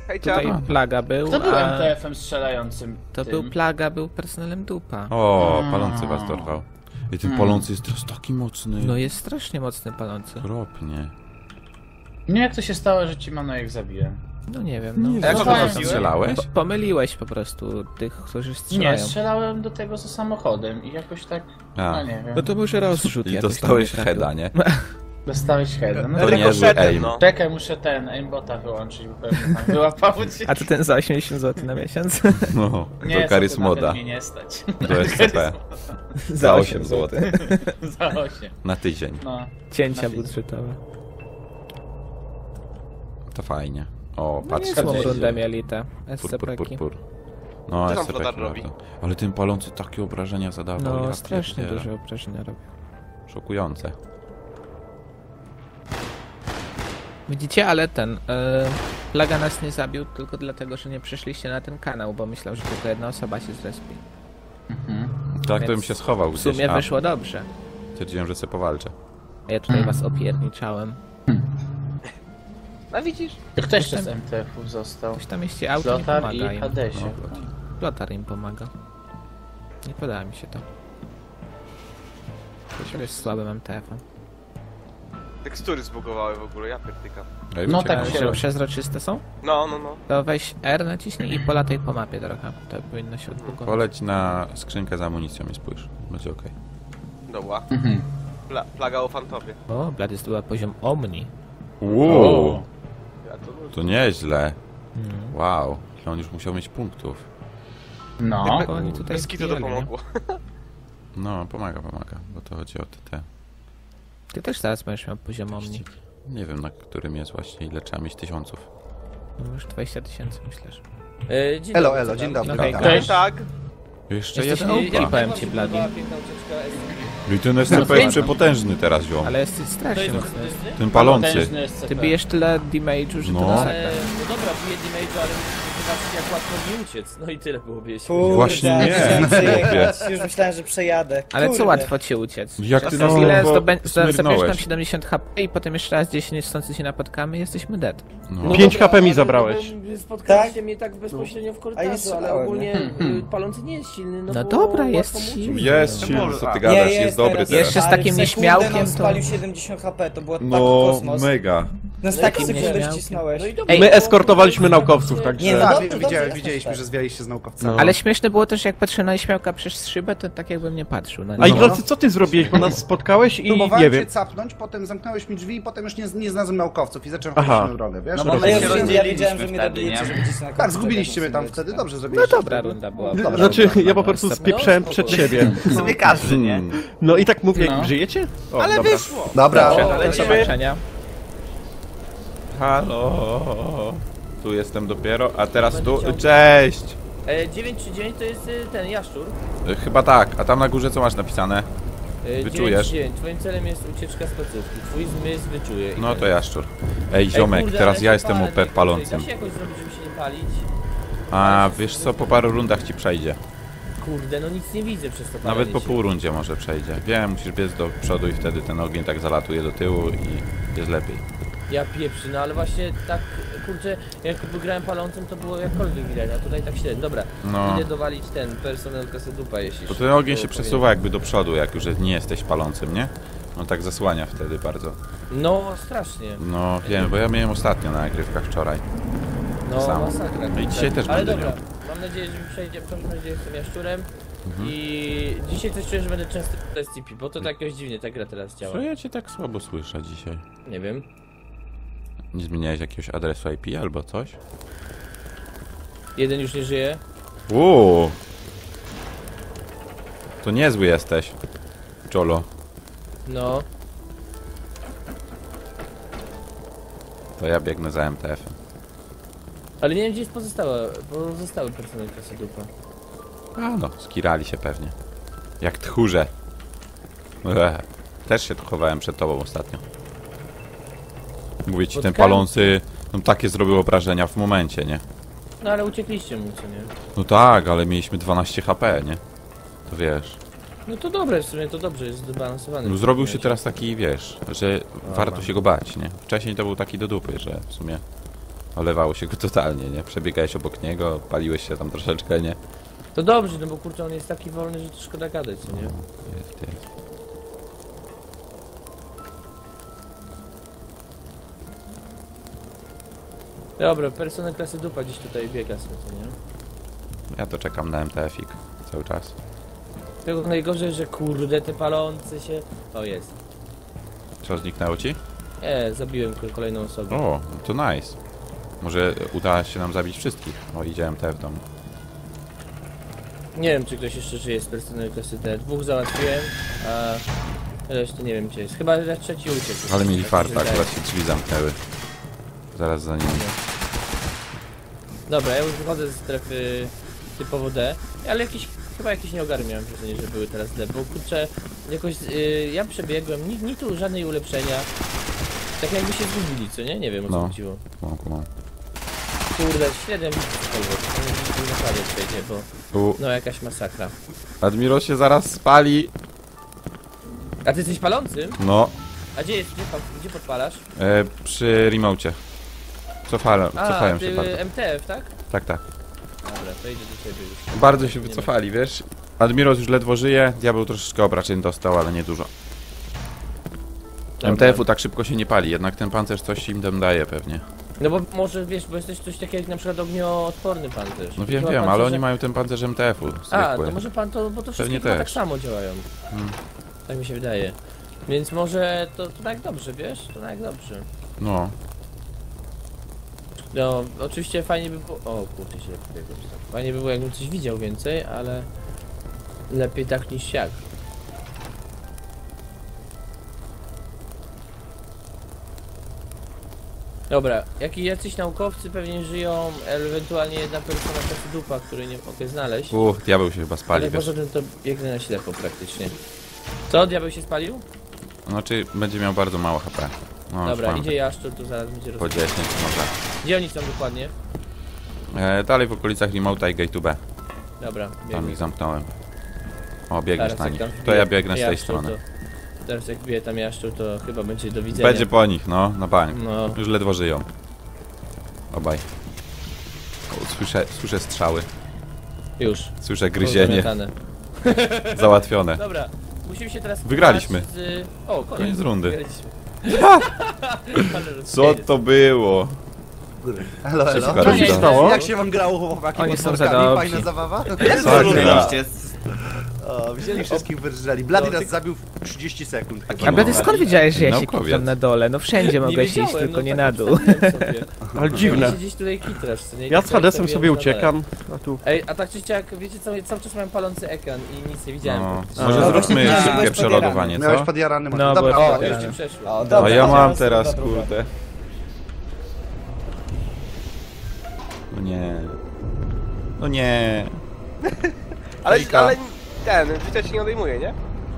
Speaker 3: hejka.
Speaker 5: Tutaj plaga był,
Speaker 1: Kto był
Speaker 5: a
Speaker 1: MTF-em strzelającym?
Speaker 5: to
Speaker 1: tym?
Speaker 5: był plaga, był personelem dupa.
Speaker 3: O, palący was dorwał. I ten palący jest teraz taki mocny.
Speaker 5: No jest strasznie mocny palący.
Speaker 3: Okropnie.
Speaker 1: Nie, jak to się stało, że ci Manojek zabiłem?
Speaker 5: No nie wiem, no.
Speaker 3: Jak
Speaker 1: co
Speaker 3: to
Speaker 1: to
Speaker 3: strzelałeś?
Speaker 5: Po, pomyliłeś po prostu tych, którzy strzelają.
Speaker 1: Nie, strzelałem do tego za samochodem i jakoś tak,
Speaker 3: A.
Speaker 1: no nie wiem.
Speaker 5: No to może rozrzut
Speaker 3: I dostałeś
Speaker 5: nie
Speaker 3: heada, nie?
Speaker 1: Dostałeś heada. No
Speaker 3: To
Speaker 1: to
Speaker 3: niezły aim.
Speaker 6: no.
Speaker 1: Czekaj, muszę ten aimbota wyłączyć, bo pewnie tam wyłapało cię.
Speaker 5: A to ten za 80 zł na miesiąc?
Speaker 3: No,
Speaker 1: Nie, na ten
Speaker 3: Moda,
Speaker 1: mnie nie stać.
Speaker 3: do SCP. Za 8 zł.
Speaker 1: za 8.
Speaker 3: Na tydzień.
Speaker 1: No.
Speaker 5: Cięcia budżetowe.
Speaker 3: To fajnie. O,
Speaker 5: No
Speaker 3: patrz.
Speaker 5: niezłą
Speaker 1: Patrzcie.
Speaker 5: rundę mieli te SCP-ki.
Speaker 3: No, SCP
Speaker 6: robi?
Speaker 3: Ale ten palący takie obrażenia zadawał. ja
Speaker 5: No strasznie
Speaker 3: pierdzielę.
Speaker 5: duże obrażenia robił.
Speaker 3: Szokujące.
Speaker 5: Widzicie, ale ten... E, Plaga nas nie zabił tylko dlatego, że nie przyszliście na ten kanał, bo myślał, że tylko jedna osoba się zrespi.
Speaker 3: Tak, to
Speaker 5: Więc
Speaker 3: bym się schował
Speaker 5: W
Speaker 3: gdzieś.
Speaker 5: sumie
Speaker 3: a
Speaker 5: wyszło dobrze.
Speaker 3: Stwierdziłem, że sobie powalczę.
Speaker 5: A ja tutaj was opierniczałem.
Speaker 6: No widzisz?
Speaker 1: To Kto jeszcze z MTF-ów został?
Speaker 5: Ktoś tam jeszcze auto nie pomaga
Speaker 1: i
Speaker 5: im.
Speaker 1: Hadesie.
Speaker 3: No,
Speaker 5: Flotar im pomaga. Nie podoba mi się to. To jest słabym MTF-em.
Speaker 6: Tekstury zbugowały w ogóle, ja pierdykam.
Speaker 3: Ej,
Speaker 1: No
Speaker 3: uciekam.
Speaker 1: tak się
Speaker 5: Że przezroczyste są?
Speaker 6: No, no, no.
Speaker 5: To weź R naciśnij i polataj po mapie trochę. To powinno się odbugować.
Speaker 3: Poleć na skrzynkę z amunicją i spójrz. Będzie okej.
Speaker 6: Dobra.
Speaker 1: Mhm.
Speaker 6: Pla plaga o fantobie.
Speaker 5: O, Blady zdobyła poziom Omni.
Speaker 3: Wow,
Speaker 6: to
Speaker 3: nieźle.
Speaker 5: Mm.
Speaker 3: Wow, ile on już musiał mieć punktów.
Speaker 1: No.
Speaker 5: Bo oni tutaj
Speaker 6: Bez kitu to
Speaker 5: wbijali, nie?
Speaker 6: pomogło.
Speaker 3: No, pomaga, pomaga, bo to chodzi o te, te.
Speaker 5: Ty też zaraz będziesz miał poziom Omni.
Speaker 3: Nie wiem, na którym jest właśnie, ile trzeba mieć tysiąców.
Speaker 5: No już 20 tysięcy myślisz.
Speaker 7: E, dzień
Speaker 2: Elo,
Speaker 7: dobry,
Speaker 2: elo,
Speaker 7: co
Speaker 2: dzień
Speaker 7: tam?
Speaker 2: dobry.
Speaker 5: Okej,
Speaker 2: witam.
Speaker 1: Cześć.
Speaker 6: Tak.
Speaker 3: Jeszcze
Speaker 5: Jesteś
Speaker 3: jeden
Speaker 5: nie-
Speaker 3: opa.
Speaker 5: nie powiem ci, Blady.
Speaker 7: Była piękna ucieczka z-
Speaker 3: I ten SCP jest przepotężny teraz, ziom.
Speaker 5: Ale jest strasznie mocny.
Speaker 3: Ten palący.
Speaker 5: Ty bijesz tyle damage'u, że
Speaker 3: No.
Speaker 5: to masakra.
Speaker 7: no dobra, bije damage, ale zobaczcie jak łatwo mi uciec. No i tyle byłoby jeśli
Speaker 4: Kurde,
Speaker 3: Właśnie nie.
Speaker 4: chciałem przejechać. Już myślałem, że przejadę.
Speaker 5: Ale co
Speaker 4: Kurde.
Speaker 5: łatwo ci uciec?
Speaker 3: Jak ty no,
Speaker 5: chwilę
Speaker 3: bo
Speaker 5: zdobę- za- zabierzesz tam
Speaker 3: smyrnąłeś.
Speaker 5: 70 HP i potem jeszcze raz 10 stąd się napotkamy i jesteśmy dead.
Speaker 3: No.
Speaker 7: No
Speaker 2: Pięć
Speaker 7: dobra,
Speaker 2: HP mi zabrałeś.
Speaker 7: Spotkaliście
Speaker 4: Tak?
Speaker 7: mnie tak bezpośrednio w
Speaker 4: A nie
Speaker 7: korytarzu, ale
Speaker 4: strzelałem,
Speaker 7: ogólnie y, palący nie jest silny, no
Speaker 5: No
Speaker 7: bo
Speaker 5: dobra,
Speaker 7: łatwo
Speaker 5: jest
Speaker 7: mu uciec.
Speaker 5: silny.
Speaker 3: Jest
Speaker 6: może.
Speaker 3: co ty
Speaker 6: Nie,
Speaker 3: gadasz, jest dobry teraz.
Speaker 5: Jeszcze z
Speaker 4: Ale
Speaker 5: takim
Speaker 4: w sekundę
Speaker 5: nieśmiałkiem
Speaker 4: nam
Speaker 5: to-
Speaker 4: spalił 70 HP, to było tak
Speaker 3: No,
Speaker 4: kosmos.
Speaker 3: mega.
Speaker 5: No.
Speaker 7: No i dobra,
Speaker 2: My eskortowaliśmy naukowców, także...
Speaker 4: Nie, no
Speaker 8: Tak,
Speaker 4: dobrze,
Speaker 8: wi-
Speaker 4: dobrze,
Speaker 8: widziałem, widzieliśmy, że zwialiście z naukowcami.
Speaker 2: No.
Speaker 5: Ale śmieszne było też, jak patrzę na śmiałka przez szybę, to tak jakbym nie patrzył na
Speaker 2: A
Speaker 5: niego.
Speaker 2: Ignacy, co ty zrobiłeś? Bo nas spotkałeś i
Speaker 8: Próbowałem
Speaker 2: nie
Speaker 8: cię
Speaker 2: wiem.
Speaker 8: capnąć, potem zamknąłeś mi drzwi i potem już nie, nie znalazłem naukowców i zacząłem
Speaker 2: Aha.
Speaker 8: chodzić na drogę, wiesz?
Speaker 6: No bo
Speaker 4: No
Speaker 6: my
Speaker 4: ja
Speaker 6: się
Speaker 4: wiedziałem, ja
Speaker 6: rozdzieliliśmy
Speaker 4: wiedziałem, że mnie
Speaker 6: wtedy, nie?
Speaker 4: że na
Speaker 8: tak, zgubiliście mnie tam wtedy, dobrze
Speaker 5: No
Speaker 8: zrobiliście.
Speaker 5: dobra runda była.
Speaker 8: Dobra.
Speaker 2: Znaczy, ja po prostu spieprzałem
Speaker 7: No,
Speaker 2: przed siebie.
Speaker 6: Sobie każdy, nie?
Speaker 2: No i tak mówię,
Speaker 1: No.
Speaker 2: żyjecie? O,
Speaker 6: Ale
Speaker 2: dobra.
Speaker 6: wyszło.
Speaker 8: Dobra,
Speaker 5: Dobrze,
Speaker 6: ale
Speaker 5: do zobaczenia.
Speaker 3: Halo. Tu jestem dopiero, a teraz tu. Cześć!
Speaker 7: E, 939 to jest y, ten jaszczur.
Speaker 3: Y, Chyba tak, a tam na górze co masz napisane?
Speaker 7: E,
Speaker 3: Wyczujesz?
Speaker 7: 939, twoim celem jest ucieczka z placówki. Twój zmysł wyczuje. I
Speaker 3: No
Speaker 7: to
Speaker 3: jaszczur. Ej,
Speaker 7: Ej,
Speaker 3: ziomek,
Speaker 7: kurde,
Speaker 3: teraz
Speaker 7: ale
Speaker 3: ja
Speaker 7: się
Speaker 3: jestem
Speaker 7: palę, nie,
Speaker 3: palącym.
Speaker 7: Da się jakoś zrobić, żeby się nie palić?
Speaker 3: A wiesz co, po paru rundach ci przejdzie.
Speaker 7: Kurde, no nic nie widzę przez to
Speaker 3: Nawet
Speaker 7: palenie
Speaker 3: po
Speaker 7: się.
Speaker 3: pół rundzie może przejdzie. Wiem, musisz biec do przodu i wtedy ten ogień tak zalatuje do tyłu i jest lepiej.
Speaker 7: Ja pieprzy, no ale właśnie tak, kurczę, jak grałem palącym, to było jakkolwiek widać, a tutaj tak średnio. Dobra,
Speaker 3: No.
Speaker 7: idę dowalić ten personel kasedupa, jeśli...
Speaker 3: Bo ten ogień się przesuwa jakby do przodu, jak już nie jesteś palącym, nie? On tak zasłania wtedy bardzo.
Speaker 7: No, strasznie.
Speaker 3: No wiem, bo ja miałem ostatnio na nagrywkach wczoraj.
Speaker 7: No,
Speaker 3: Samo.
Speaker 7: masakra.
Speaker 3: No i dzisiaj też
Speaker 7: Ale
Speaker 3: będę
Speaker 7: dobra,
Speaker 3: miał. Mhm.
Speaker 7: mam nadzieję, że mi przejdzie, w każdym razie jestem jaszczurem. I dzisiaj coś czuję, że będę często w SCP, bo to tak jakoś dziwnie ta gra teraz działa.
Speaker 3: Co ja cię tak słabo słyszę dzisiaj?
Speaker 7: Nie wiem.
Speaker 3: Nie zmieniałeś jakiegoś adresu IP albo coś?
Speaker 7: Jeden już nie żyje.
Speaker 3: Uuu. To niezły jesteś. Czolo.
Speaker 7: No.
Speaker 3: To ja biegnę za MTF.
Speaker 7: Ale nie wiem, gdzie jest pozostała, pozostały personel kasedupa.
Speaker 3: A no, skirali się pewnie. Jak tchórze. Ech. Też się tu chowałem przed tobą ostatnio. Mówię ci, ten
Speaker 7: Spotkałem-
Speaker 3: palący no takie zrobił obrażenia w momencie, nie?
Speaker 7: No ale uciekliście mu, co nie?
Speaker 3: No tak, ale mieliśmy 12 HP, nie? To wiesz.
Speaker 7: No to dobre, w sumie to dobrze, jest zbalansowany.
Speaker 3: No, zrobił się teraz taki, wiesz, że warto się go bać, nie? Wcześniej to był taki do dupy, że w sumie olewało się go totalnie, nie? Przebiegałeś obok niego, paliłeś się tam troszeczkę, nie?
Speaker 7: To dobrze, no bo kurczę, on jest taki wolny, że to szkoda gadać, co nie?
Speaker 3: Jest, jest.
Speaker 7: Dobra, personel klasy dupa gdzieś tutaj biega sobie, nie?
Speaker 3: Ja to czekam na MTF-ik cały czas.
Speaker 7: Tego najgorzej, że kurde, te palące się... O, jest.
Speaker 3: Co, zniknęło ci?
Speaker 7: E, zabiłem ko- kolejną osobę.
Speaker 3: O, to nice. Może uda się nam zabić wszystkich. O, idzie MTF do mnie.
Speaker 7: Nie wiem, czy ktoś jeszcze żyje z personelu klasy D. Dwóch załatwiłem, a reszty nie wiem gdzie jest. Chyba trzeci uciekł.
Speaker 3: Ale mieli
Speaker 7: Tak
Speaker 3: farta, akurat się drzwi zamknęły. Zaraz za nimi.
Speaker 7: Dobra, ja już wychodzę ze strefy typowo D, ale jakiś, chyba jakieś nieogary miałem wrażenie, że były teraz D, bo kurczę, jakoś y, ja przebiegłem, ni, ni tu żadnej ulepszenia. Tak jakby się zgubili, co nie? Nie wiem o co
Speaker 3: No.
Speaker 7: chodziło.
Speaker 3: Kumam, kumam.
Speaker 7: Kurde, średnio mi cokolwiek, to mi naprawdę przejdzie, bo no jakaś masakra.
Speaker 3: Admiro się zaraz spali.
Speaker 7: A ty jesteś palącym?
Speaker 3: No,
Speaker 7: A gdzie jest, gdzie, pa- gdzie podpalasz?
Speaker 3: e, przy remocie. Cofałem,
Speaker 7: A, ty
Speaker 3: się bardzo.
Speaker 7: MTF, tak?
Speaker 3: Tak, tak.
Speaker 7: Dobra, to idę do ciebie już.
Speaker 3: Bardzo się wycofali, wiesz? Admiros już ledwo żyje, diabeł troszeczkę obrażeń dostał, ale nie dużo. MTF-u tak szybko się nie pali, jednak ten pancerz coś im tam daje pewnie.
Speaker 7: No bo może wiesz, bo jesteś coś takiego jak na przykład ognioodporny pancerz.
Speaker 3: No wiem,
Speaker 7: Chyba
Speaker 3: wiem, ale
Speaker 7: pancerze-
Speaker 3: oni mają ten pancerz MTF-u
Speaker 7: A, to może pan to, bo to wszystkie chyba tak samo działają.
Speaker 3: Hmm.
Speaker 7: Tak mi się wydaje. Więc może to, to tak dobrze, wiesz? To tak dobrze.
Speaker 3: No,
Speaker 7: No, oczywiście fajnie by było... O, kurczę się stąd. Fajnie by było jakbym coś widział więcej, ale... Lepiej tak niż siak. Dobra, jak jacyś naukowcy pewnie żyją, ewentualnie jedna persona tacy dupa, który nie mogę znaleźć.
Speaker 3: uch, diabeł się chyba spali,
Speaker 7: ale
Speaker 3: wiesz?
Speaker 7: poza tym to biegnę na ślepo praktycznie. Co, diabeł się spalił?
Speaker 3: Znaczy, będzie miał bardzo mało HP. No,
Speaker 7: Dobra, idzie jaszczur, to zaraz będzie
Speaker 3: po
Speaker 7: roz...
Speaker 3: 10 może.
Speaker 7: Gdzie oni są dokładnie?
Speaker 3: E, dalej w okolicach Remota i Gate B.
Speaker 7: Dobra,
Speaker 3: Tam ich zamknąłem. O, biegniesz
Speaker 7: Teraz
Speaker 3: na
Speaker 7: jak
Speaker 3: nich.
Speaker 7: tam
Speaker 3: To ja biegnę z tej
Speaker 7: jaszczur,
Speaker 3: strony.
Speaker 7: To... Teraz jak bije tam jaszczur, to chyba będzie do widzenia.
Speaker 3: Będzie po nich, no, na bank.
Speaker 7: No,
Speaker 3: Już ledwo żyją. Obaj. O, słyszę, słyszę strzały.
Speaker 7: już.
Speaker 3: Słyszę gryzienie.
Speaker 7: Pozamiatane.
Speaker 3: Załatwione.
Speaker 7: Dobra, musimy się teraz
Speaker 3: Wygraliśmy.
Speaker 7: Z... O, koniec.
Speaker 3: Koniec rundy.
Speaker 7: Wygraliśmy.
Speaker 3: Co to było?
Speaker 8: Elo.
Speaker 3: Szybko
Speaker 2: Co się stało?
Speaker 8: Jak się wam grało, chłopaki,
Speaker 5: Oni
Speaker 8: pod
Speaker 5: są za
Speaker 8: workami?
Speaker 5: dobrzy.
Speaker 8: Fajna zabawa?
Speaker 3: Sakra.
Speaker 8: O, wzięli wszystkich wyrżali. Blady nas zabił w 30 sekund. chyba.
Speaker 5: A Blady, skąd wiedziałeś, że ja się
Speaker 3: Naukowiec.
Speaker 5: kitam na dole? No wszędzie mogę iść,
Speaker 7: wiedziałem,
Speaker 5: tylko
Speaker 7: no
Speaker 5: nie
Speaker 7: tak
Speaker 5: na dół.
Speaker 2: Ale dziwne.
Speaker 7: Się tutaj kitrasz, co nie?
Speaker 2: Ja z Hadesem
Speaker 7: sobie
Speaker 2: uciekam, a tu...
Speaker 7: Ej, a tak czy siak, wiecie co, cały czas miałem palący ekran i nic nie widziałem.
Speaker 3: No,
Speaker 7: A,
Speaker 3: może
Speaker 5: no
Speaker 3: zróbmy szybkie
Speaker 4: byłeś
Speaker 3: przelogowanie,
Speaker 8: Miałeś
Speaker 3: co?
Speaker 8: podjarany
Speaker 5: No,
Speaker 8: no, Dobra,
Speaker 5: bo-
Speaker 8: o, już
Speaker 7: ci przeszło.
Speaker 4: O,
Speaker 3: A
Speaker 4: dobra,
Speaker 3: ja mam
Speaker 4: teraz
Speaker 3: kurde. No nie. No nie.
Speaker 6: Ale, ale ten, życia ci nie odejmuje, nie?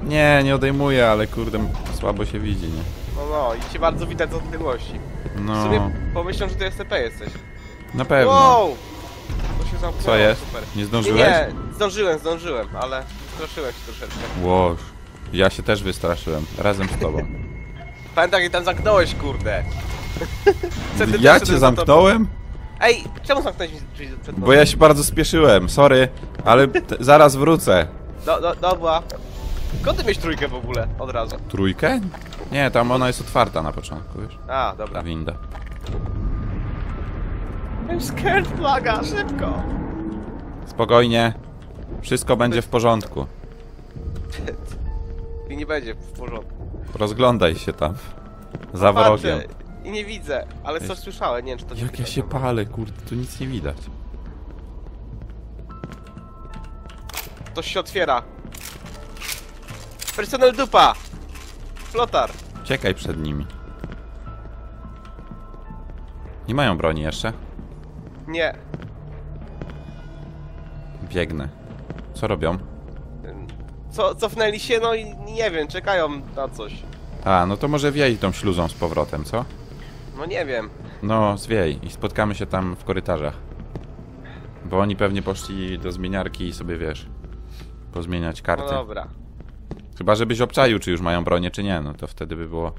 Speaker 3: Nie, nie odejmuję, ale kurde, słabo się widzi, nie?
Speaker 6: No no, i cię bardzo widać z odległości. W
Speaker 3: No,
Speaker 6: sumie pomyślą, że ty SCP jesteś.
Speaker 3: na pewno.
Speaker 6: Wow! To się zamknęło,
Speaker 3: Co jest?
Speaker 6: super.
Speaker 3: Nie zdążyłeś?
Speaker 6: nie, zdążyłem, zdążyłem, ale straszyłem się troszeczkę.
Speaker 3: Łoż. Ja się też wystraszyłem, razem z tobą.
Speaker 6: Pamiętam jak tam zamknąłeś, kurde. Wtedy
Speaker 3: Ja cię
Speaker 6: szedłem za tobą.
Speaker 3: zamknąłem?
Speaker 6: Ej, czemu zamknąłeś mi drzwi przed
Speaker 3: Bo ja się bardzo spieszyłem, sorry, ale t- zaraz wrócę.
Speaker 6: Do, do, dobra. Skąd ty mieć trójkę w ogóle? Od razu.
Speaker 3: Trójkę? Nie, tam ona jest otwarta na początku, wiesz?
Speaker 6: A,
Speaker 3: Ta
Speaker 6: dobra.
Speaker 3: winda.
Speaker 6: I'm scared, plaga, szybko!
Speaker 3: Spokojnie. Wszystko będzie w porządku.
Speaker 6: I nie będzie w porządku.
Speaker 3: Rozglądaj się tam. Za wrogiem.
Speaker 6: I nie widzę, ale coś słyszałem, nie wiem czy to
Speaker 3: Jak ja się palę, kurde, tu nic nie widać.
Speaker 6: Coś się otwiera. Personel dupa! Flotar!
Speaker 3: Czekaj przed nimi. Nie mają broni jeszcze?
Speaker 6: Nie.
Speaker 3: Biegnę. Co robią?
Speaker 6: Co, cofnęli się, no i nie wiem, czekają na coś.
Speaker 3: A, no to może wiej tą śluzą z powrotem, co?
Speaker 6: No nie wiem.
Speaker 3: No, zwiej i spotkamy się tam w korytarzach. Bo oni pewnie poszli do zmieniarki i sobie, wiesz, pozmieniać
Speaker 6: No
Speaker 3: karty.
Speaker 6: dobra.
Speaker 3: Chyba, żebyś obczaił, czy już mają bronię, czy nie, no to wtedy by było...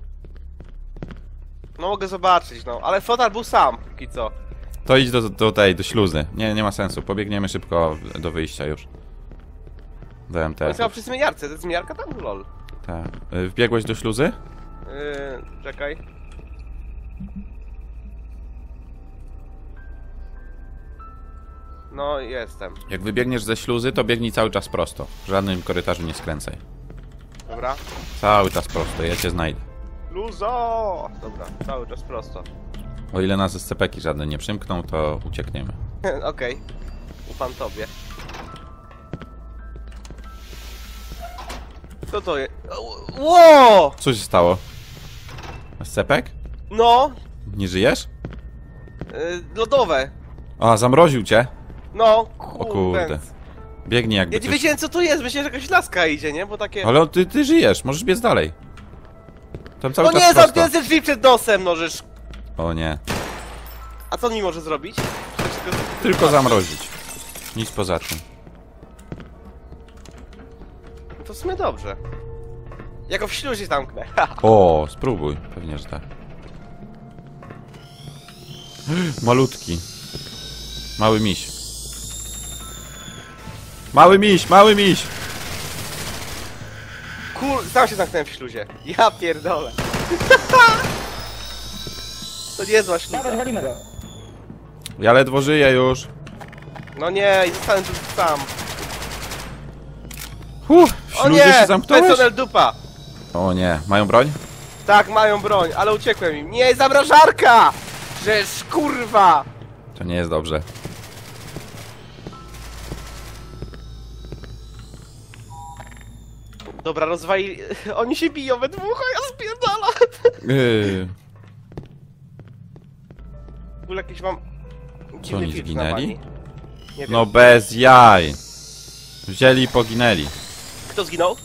Speaker 6: No mogę zobaczyć, no. Ale Flotar był sam, póki co.
Speaker 3: To idź do, do tej, do śluzy. Nie, nie ma sensu, pobiegniemy szybko do wyjścia już. Do
Speaker 6: On jest chyba
Speaker 3: MTF.
Speaker 6: przy zmieniarce, to jest zmieniarka tam? Lol.
Speaker 3: Tak. Y, Wbiegłeś do śluzy?
Speaker 6: Yy, czekaj. No, jestem.
Speaker 3: Jak wybiegniesz ze śluzy, to biegnij cały czas prosto. W żadnym korytarzu nie skręcaj.
Speaker 6: Dobra.
Speaker 3: Cały czas prosto, ja cię znajdę.
Speaker 6: Luzo! Dobra, cały czas prosto.
Speaker 3: O ile nas SCP-ki żadne nie przymkną, to uciekniemy.
Speaker 6: Okej. Ufam tobie. Co to jest? Ło!
Speaker 3: Co się stało? SCP-k?
Speaker 6: No!
Speaker 3: Nie żyjesz?
Speaker 6: Yy, lodowe.
Speaker 3: A, zamroził cię?
Speaker 6: No,
Speaker 3: O kurde.
Speaker 6: Kurde.
Speaker 3: Biegnij jakby
Speaker 6: Ja nie
Speaker 3: coś...
Speaker 6: wiedziałem co to jest, myślałem, że jakaś laska idzie, nie? Bo takie...
Speaker 3: Ale ty, ty żyjesz, możesz biec dalej. Tam cały
Speaker 6: No
Speaker 3: czas
Speaker 6: nie,
Speaker 3: prosto.
Speaker 6: zamknięte drzwi przed nosem, no żeż...
Speaker 3: O nie.
Speaker 6: A co on mi może zrobić? Tylko-
Speaker 3: Tylko zamrozić. Nic poza tym.
Speaker 6: To w sumie dobrze. Ja go w śluzie zamknę.
Speaker 3: O, spróbuj. Pewnie, że tak. Malutki. Mały miś. Mały miś, mały miś!
Speaker 6: Kur... Sam się zamknąłem w śluzie. Ja pierdolę. to niezła śluza.
Speaker 4: Dawaj, walimy go.
Speaker 3: Ja ledwo żyję już.
Speaker 6: No nie, i zostałem tu sam.
Speaker 3: Huh, w
Speaker 6: O
Speaker 3: śluzie
Speaker 6: nie!
Speaker 3: się zamknąłeś?
Speaker 6: Personel dupa!
Speaker 3: O nie, mają broń?
Speaker 6: Tak, mają broń, ale uciekłem im. Nie, zamrażarka! Żeż kurwa!
Speaker 3: To nie jest dobrze.
Speaker 6: Dobra, rozwali... Oni się biją we dwóch, a ja spierdalam!
Speaker 3: Yy,
Speaker 6: W ogóle jakiś mam... dziwny
Speaker 3: oni
Speaker 6: filtr
Speaker 3: zginęli?
Speaker 6: bani. Nie wiem.
Speaker 3: no bez jaj. Wzięli i poginęli.
Speaker 6: Kto zginął?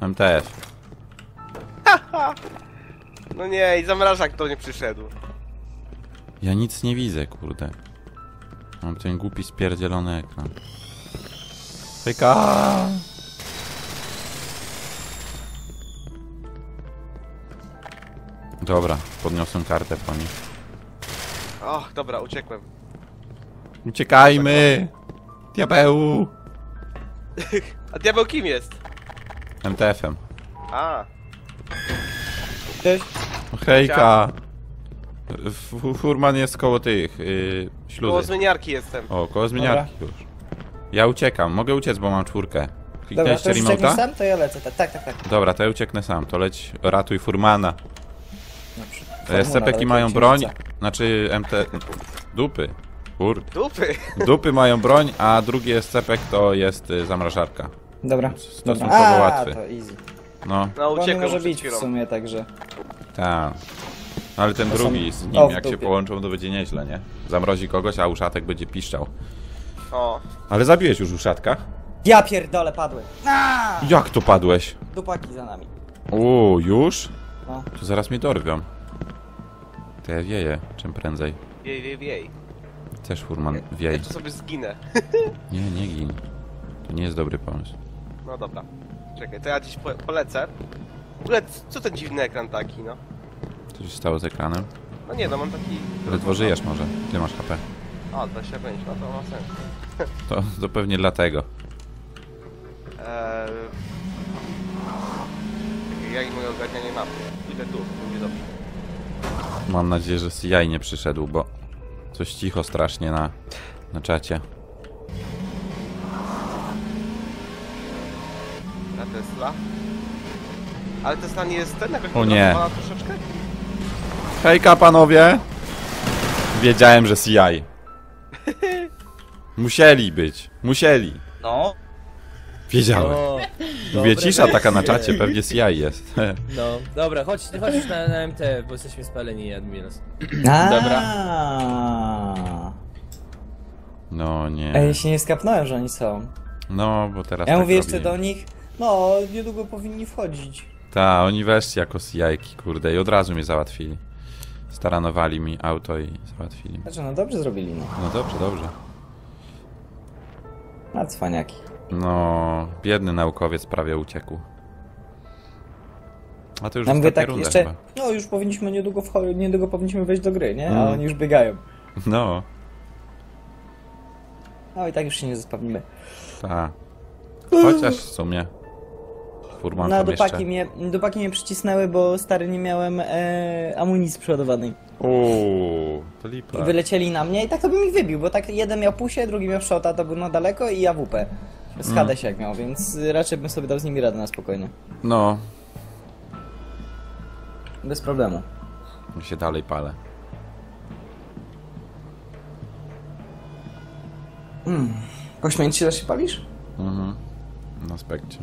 Speaker 3: MTF.
Speaker 6: No nie, i zamrażak to nie przyszedł.
Speaker 3: Ja nic nie widzę, kurde. Mam ten głupi spierdzielony ekran. Fejka! Dobra, podniosłem kartę po nich.
Speaker 6: O, dobra, uciekłem.
Speaker 3: Uciekajmy! Diabeł!
Speaker 6: A diabeł kim jest?
Speaker 3: MTF-em.
Speaker 6: A.
Speaker 4: Cześć.
Speaker 3: Hejka! F- Furman jest koło tych, yy,
Speaker 6: Koło
Speaker 3: śluzy.
Speaker 6: zmieniarki jestem.
Speaker 3: O, koło zmieniarki już. Ja uciekam, mogę uciec, bo mam czwórkę.
Speaker 4: Dobra,
Speaker 3: Kliknęliście
Speaker 4: to już uciekniesz
Speaker 3: remote'a?
Speaker 4: sam? To ja lecę. Tak, tak, tak. tak.
Speaker 3: Dobra, to ja ucieknę sam, to leć, ratuj Furmana. E,
Speaker 4: Formula,
Speaker 3: SCP-ki
Speaker 4: ale
Speaker 3: mają broń, znaczy MT... Dupy. Kurde.
Speaker 6: Dupy.
Speaker 3: Dupy mają broń, a drugi SCP to jest y, zamrażarka.
Speaker 4: Dobra.
Speaker 3: Stosunkowo
Speaker 4: Dobra. A,
Speaker 3: łatwy.
Speaker 4: to easy.
Speaker 3: No,
Speaker 6: No
Speaker 4: Bo nie
Speaker 6: uciekłem
Speaker 4: może
Speaker 6: przed
Speaker 4: bić w
Speaker 6: chwilą.
Speaker 4: sumie, także...
Speaker 3: tak. Ale ten
Speaker 4: To są-
Speaker 3: drugi z
Speaker 4: o,
Speaker 3: nim,
Speaker 4: w
Speaker 3: jak się
Speaker 4: dupie.
Speaker 3: połączą, to będzie nieźle, nie? Zamrozi kogoś, a uszatek będzie piszczał.
Speaker 6: O,
Speaker 3: Ale zabiłeś już uszatka?
Speaker 4: Ja pierdolę, padłem. A!
Speaker 3: Jak to padłeś?
Speaker 4: Dupaki za nami.
Speaker 3: O, już?
Speaker 4: No.
Speaker 3: To zaraz mnie dorwią. To ja wieję, czym prędzej.
Speaker 6: wiej, wiej, wiej.
Speaker 3: Też furman wiej.
Speaker 6: Ja tu sobie zginę.
Speaker 3: Nie, nie gin. To nie jest dobry pomysł.
Speaker 6: No dobra. Czekaj, to ja gdzieś po, polecę. W ogóle, co ten dziwny ekran taki, no?
Speaker 3: Co się stało z ekranem?
Speaker 6: No nie, no mam taki...
Speaker 3: Ledwo żyjesz może. Ty masz HP.
Speaker 6: O, 25, no to ma sens.
Speaker 3: To, to pewnie dlatego.
Speaker 6: Eee... Czekaj, ja i moje ogarnianie mapy. Idę tu.
Speaker 3: Mam nadzieję, że CI nie przyszedł, bo coś cicho strasznie na, na czacie.
Speaker 6: Na Tesla. Ale Tesla nie jest ten jakoś
Speaker 3: O nie.
Speaker 6: troszeczkę?
Speaker 3: Hejka panowie! Wiedziałem, że CI. Musieli być. Musieli.
Speaker 8: No.
Speaker 3: Wiedziałem.
Speaker 7: O,
Speaker 3: Mówię,
Speaker 7: dobre
Speaker 3: cisza taka na czacie, pewnie CI jest.
Speaker 7: No, dobra, chodź, chodź już na, na MT, bo jesteśmy spaleni, Admiros.
Speaker 4: Dobra.
Speaker 3: No nie.
Speaker 4: Ej, się nie skapnąłem, że oni są.
Speaker 3: No, bo teraz
Speaker 4: Ja
Speaker 3: tak
Speaker 4: mówię jeszcze do nich, no, niedługo powinni wchodzić.
Speaker 3: Ta, oni weszli jako CI-ki, kurde, i od razu mnie załatwili. Staranowali mi auto i załatwili.
Speaker 4: Znaczy, no dobrze zrobili, no.
Speaker 3: No dobrze, dobrze.
Speaker 4: A cwaniaki.
Speaker 3: No, biedny naukowiec prawie uciekł. A to już
Speaker 4: Ja mówię
Speaker 3: ostatnia
Speaker 4: tak,
Speaker 3: runda
Speaker 4: jeszcze,
Speaker 3: chyba.
Speaker 4: no już powinniśmy niedługo, niedługo powinniśmy wejść do gry, nie? A
Speaker 3: Mm.
Speaker 4: oni już biegają.
Speaker 3: No,
Speaker 4: No i tak już się nie zaspawnimy.
Speaker 3: tak. Chociaż w sumie. Furman
Speaker 4: No,
Speaker 3: jeszcze.
Speaker 4: mnie, dupaki mnie przycisnęły, bo stary nie miałem e, amunicji przeładowanej.
Speaker 3: Uuu, to lipa.
Speaker 4: I wylecieli na mnie i tak to bym ich wybił, bo tak jeden miał pusie, drugi miał szota, to był na daleko i AWP. Z
Speaker 3: Mm.
Speaker 4: HDS jak miał, więc raczej bym sobie dał z nimi radę na spokojnie.
Speaker 3: No,
Speaker 4: Bez problemu.
Speaker 3: ja się dalej palę.
Speaker 4: Pośmieć się, że się palisz?
Speaker 3: Mhm. Na aspekcie.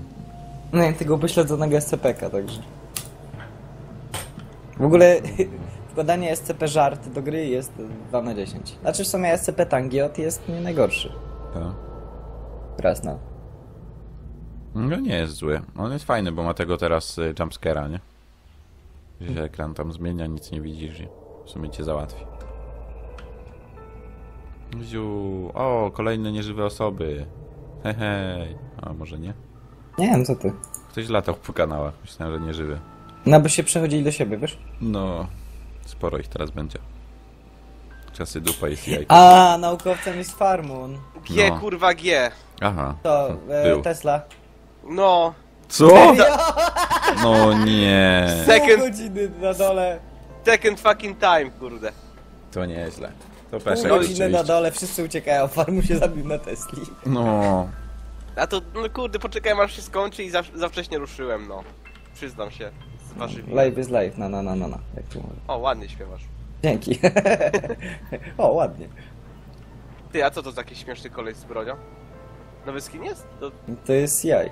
Speaker 4: No jak tego upośledzonego SCP-ka, także. W ogóle wkładanie SCP żart do gry jest 2 na 10. Znaczy w sumie SCP Tangiot jest nie najgorszy.
Speaker 3: Tak.
Speaker 4: Raz na.
Speaker 3: No nie jest zły. On jest fajny, bo ma tego teraz y, jumpscare'a, nie? Że się ekran tam zmienia, nic nie widzisz i w sumie cię załatwi. Ziu. O, kolejne nieżywe osoby. Hej, A może nie?
Speaker 4: Nie wiem, co ty.
Speaker 3: Ktoś latał po kanałach. Myślałem, że nieżywy.
Speaker 4: No by się przechodzili do siebie, wiesz?
Speaker 3: No, sporo ich teraz będzie. Czasy dupa jest jajko.
Speaker 4: A, naukowcem jest Farmun.
Speaker 6: G,
Speaker 3: No.
Speaker 6: kurwa G.
Speaker 3: Aha.
Speaker 4: To e,
Speaker 3: Był.
Speaker 4: Tesla.
Speaker 6: No.
Speaker 3: Co? No nie.
Speaker 4: Pół
Speaker 6: Second,
Speaker 4: godziny na dole.
Speaker 6: second fucking time, kurde.
Speaker 3: To nieźle. To
Speaker 4: Pół
Speaker 3: peszek
Speaker 4: godziny na
Speaker 3: rzeczywiście.
Speaker 4: dole, wszyscy uciekają. Farmu się zabił na Tesli.
Speaker 3: No.
Speaker 6: A to, no kurde, poczekałem aż się skończy i za, za wcześnie ruszyłem, no. Przyznam się. Z.
Speaker 4: Live is live, na na na na na. Jak tu mówię.
Speaker 6: O, ładnie śpiewasz.
Speaker 4: Dzięki. o, ładnie.
Speaker 6: Ty, a co to za jakiś śmieszny koleś z bronią? Nowy skin jest? To...
Speaker 4: To jest jaj.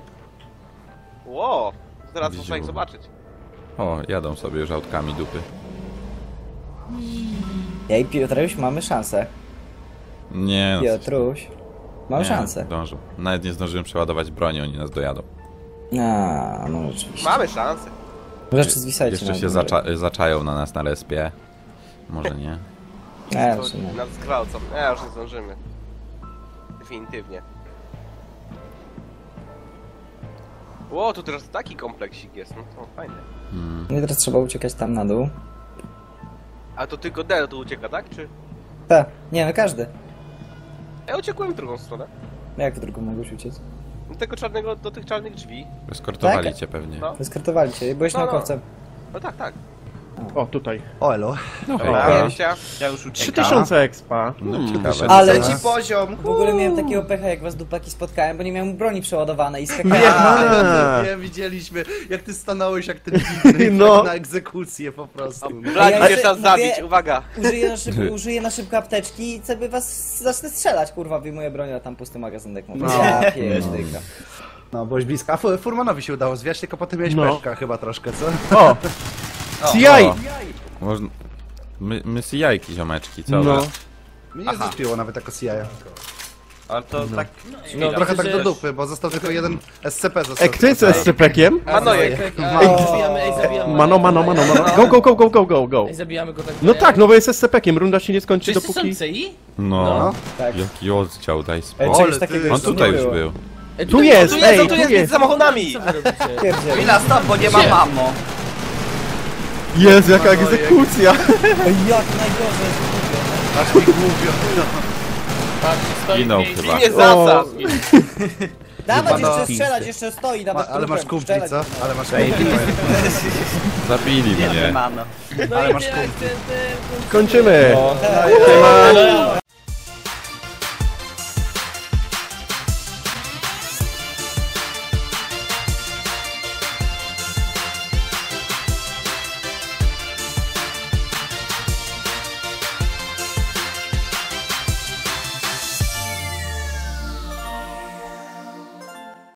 Speaker 6: Ło! Teraz
Speaker 3: Widział.
Speaker 6: muszę ich zobaczyć.
Speaker 3: O, jadą sobie już autkami dupy.
Speaker 4: Ej, Piotruś, mamy szansę.
Speaker 3: Nie, no,
Speaker 4: Piotruś, mamy
Speaker 3: nie,
Speaker 4: szansę.
Speaker 3: Dążą. Nawet nie zdążyłem przeładować broni, oni nas dojadą.
Speaker 4: A, no rzeczywiście.
Speaker 6: Mamy szansę.
Speaker 4: Rzeczy zwisajcie
Speaker 3: Jeszcze się zacza zaczają na nas na respie. Może nie.
Speaker 6: To
Speaker 4: jeszcze nie.
Speaker 6: nas zgwałcą. Nie, już nie zdążymy. Definitywnie. Ło, tu teraz taki kompleksik jest, no to fajne.
Speaker 4: No i teraz trzeba uciekać tam na dół.
Speaker 6: A to tylko D tu ucieka, tak? Czy...
Speaker 4: Tak, nie no każdy.
Speaker 6: Ja uciekłem w drugą stronę.
Speaker 4: Jak w drugą mogłeś uciec?
Speaker 6: Do tego czarnego, do tych czarnych drzwi.
Speaker 3: Eskortowali
Speaker 4: Tak?
Speaker 3: cię pewnie.
Speaker 6: No.
Speaker 4: Wyskartowali cię, byłeś
Speaker 6: No, no.
Speaker 4: naukowcem.
Speaker 6: No tak, tak.
Speaker 2: O, tutaj.
Speaker 8: O, elo.
Speaker 6: Pojęcia?
Speaker 9: Ja już uciekam.
Speaker 2: 3000 expa.
Speaker 3: No, ciekawe.
Speaker 4: Ale
Speaker 9: Trzeci poziom.
Speaker 4: w ogóle miałem takiego pecha, jak was dupaki spotkałem, bo nie miałem broni przeładowanej i skakałem.
Speaker 2: Aha.
Speaker 8: Nie, widzieliśmy, jak ty stanąłeś jak ten
Speaker 2: No.
Speaker 8: na egzekucję po prostu.
Speaker 6: Bladi
Speaker 4: Ja
Speaker 6: czas zabić, uwaga.
Speaker 4: Użyję na, szybko, użyję na szybko apteczki i sobie was zacznę strzelać, kurwa, wyjmuję broń, a tam pusty magazynek mówię.
Speaker 8: No.
Speaker 4: Ja pierdyka.
Speaker 8: No, byłeś blisko. A Fu- Furmanowi się udało zwiać, tylko potem miałeś
Speaker 2: No.
Speaker 8: peszka chyba troszkę, co?
Speaker 2: O! CI!
Speaker 3: O, Można... My, my jajki, ziomeczki, co?
Speaker 2: No.
Speaker 8: Mnie nie zrespiło nawet jako CIA.
Speaker 9: Ale to tak...
Speaker 7: No,
Speaker 8: Trochę
Speaker 7: myślę,
Speaker 8: tak do dupy, bo został tylko jeden SCP został.
Speaker 2: Ej, kto jest z SCP-kiem?
Speaker 6: Manojek.
Speaker 7: Ej, zabijamy, ej, zabijamy.
Speaker 2: Mano, mano, mano, mano. Go, go, go, go, go, go, go.
Speaker 7: Ej, zabijamy go tak.
Speaker 2: No tak, no bo jest SCP-kiem, runda się nie skończy
Speaker 1: Wszyscy są
Speaker 2: dopóki...
Speaker 1: CI?
Speaker 3: No,
Speaker 4: Tak.
Speaker 3: jaki oddział, daj
Speaker 4: Ej,
Speaker 3: spokój.
Speaker 8: Ale
Speaker 4: czegoś
Speaker 8: ty-
Speaker 4: takiego
Speaker 3: On
Speaker 4: jeszcze
Speaker 3: tutaj
Speaker 4: nie
Speaker 3: już
Speaker 4: było.
Speaker 3: był.
Speaker 7: Ej,
Speaker 2: Tu jest,
Speaker 6: Tu
Speaker 2: ej,
Speaker 6: jest, tu
Speaker 2: tu
Speaker 6: jest samochodami.
Speaker 7: Co wy robicie?
Speaker 4: Pierdzielę.
Speaker 9: Chwila, stop, bo nie mam ammo.
Speaker 2: Jezu, jaka egzekucja!
Speaker 4: Ej, jak najgorzej.
Speaker 8: Aż mi głupio.
Speaker 3: Ginął
Speaker 6: I
Speaker 3: chyba.
Speaker 6: mnie zasad.
Speaker 4: Dawać
Speaker 8: no.
Speaker 4: jeszcze strzelać, jeszcze stoi
Speaker 8: Ma, ale masz
Speaker 4: trupem,
Speaker 8: kumpli,
Speaker 4: strzelać.
Speaker 8: co? Ale masz kumpli.
Speaker 3: Zabili mnie.
Speaker 9: Mano.
Speaker 7: No
Speaker 8: Ale masz
Speaker 7: nie,
Speaker 8: kumpli.
Speaker 7: ten, ten, ten,
Speaker 2: Kończymy! Siema.